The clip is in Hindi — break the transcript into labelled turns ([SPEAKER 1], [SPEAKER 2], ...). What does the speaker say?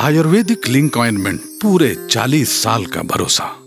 [SPEAKER 1] आयुर्वेदिक लिंक ऑइनमेंट पूरे 40 साल का भरोसा।